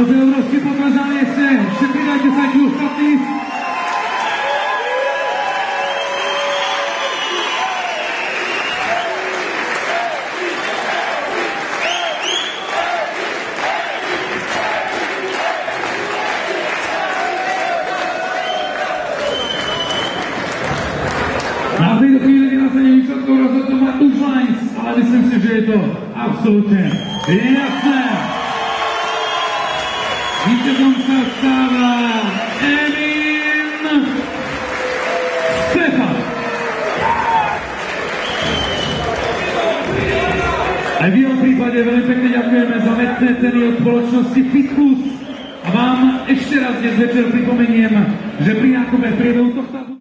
Naozaj obrovské potleskání ešte. Ešte pridajte sa aj ostatní. Lajs, ale myslím si, že je to absolútne jasné. Vítězom se stává Emin Stefan. A v jeho prípade veľmi pekne ďakujeme za vecné ceny od spoločnosti Fitkus. A vám ešte raz dnes večer pripomeniem, že pri nákupe v priebehu tohto